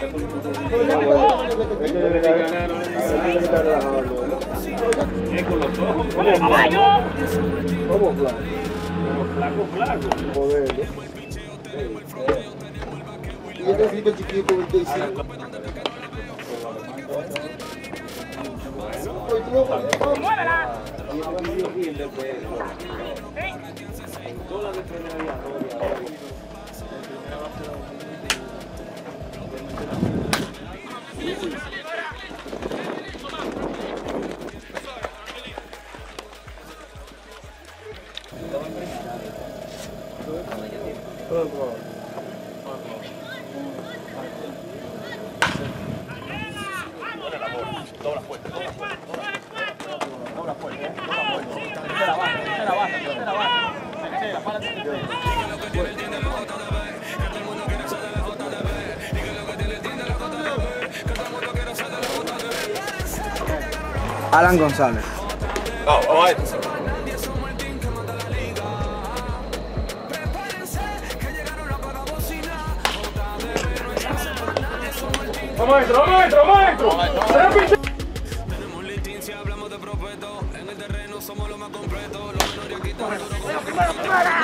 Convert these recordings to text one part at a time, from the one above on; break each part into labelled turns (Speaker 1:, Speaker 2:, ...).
Speaker 1: el mata la liga.
Speaker 2: ¿Cómo flaco? Joder. Y yo necesito chiquito 25. Oye, tú no-
Speaker 3: Alan González.
Speaker 1: Tan duro como el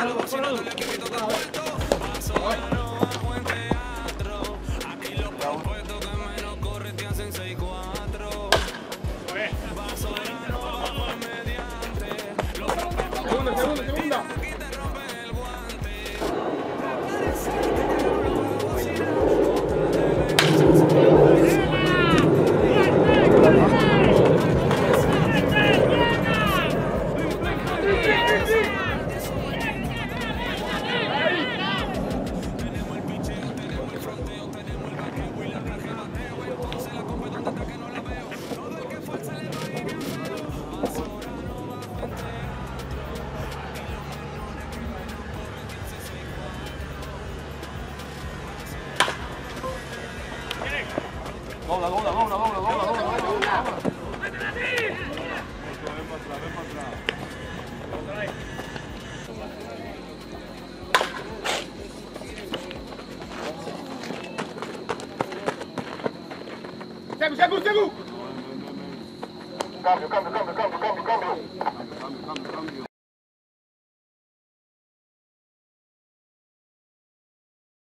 Speaker 1: La bocina tú le quito del muerto. Paso de no bajo en teatro. Lola, Lola, Lola, Lola, Lola, Lola, Lola, Lola. Sebu, sebu,
Speaker 2: sebu! Cambio, cambio, cambio, cambio, cambio.